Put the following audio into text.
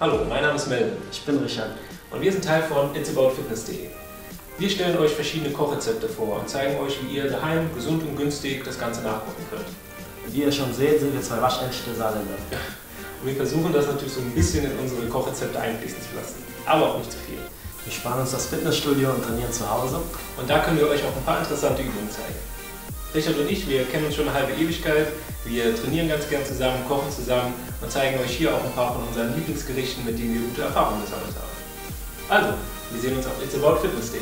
Hallo, mein Name ist Melvin Ich bin Richard. und wir sind Teil von it'saboutfitness.de. Wir stellen euch verschiedene Kochrezepte vor und zeigen euch, wie ihr daheim gesund und günstig das Ganze nachkochen könnt. Wie ihr schon seht, sind wir zwei waschechte Saarländer. Und wir versuchen das natürlich so ein bisschen in unsere Kochrezepte einfließen zu lassen, aber auch nicht zu viel. Wir sparen uns das Fitnessstudio und trainieren zu Hause. Und da können wir euch auch ein paar interessante Übungen zeigen. Richard und ich, wir kennen uns schon eine halbe Ewigkeit. Wir trainieren ganz gern zusammen, kochen zusammen und zeigen euch hier auch ein paar von unseren Lieblingsgerichten, mit denen wir gute Erfahrungen gesammelt haben. Also, wir sehen uns auf it'saboutfitness.de.